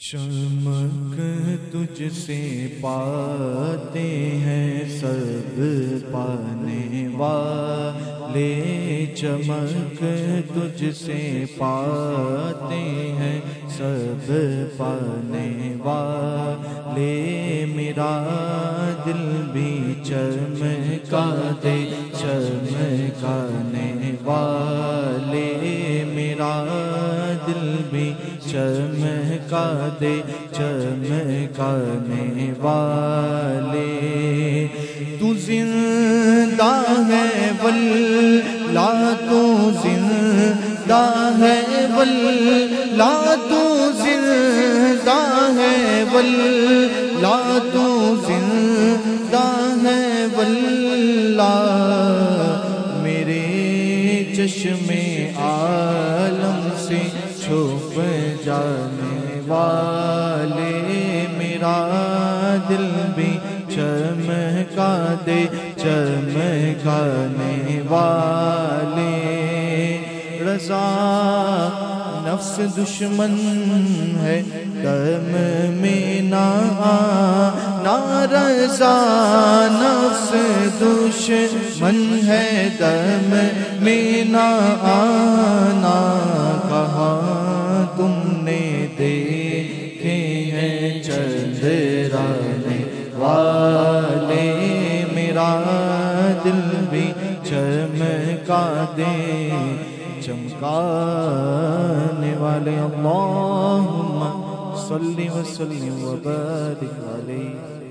چمک تجھ سے پاتے ہیں سب پانے والے چمک تجھ سے پاتے ہیں سب پانے والے میرا دل بھی چمکا دے چمکانے والے دل بھی چمکا دے چمکانے والے۔ تو زندہ ہے لا تو زندہ ہے لا تو زندہ ہے لا تو زندہ ہے واللہ میرے چشم عالم سے چھپ جانے والے میرا دل بھی چمکا دے چمکانے والے۔ رضا نفس دشمن ہے، دم میں نا رضا نفس دشمن ہے، دم میں نا آنا والے میرا دل بھی چمکا دے۔ چمکانے والے اللہم صلی وسلم وبارک علیہ۔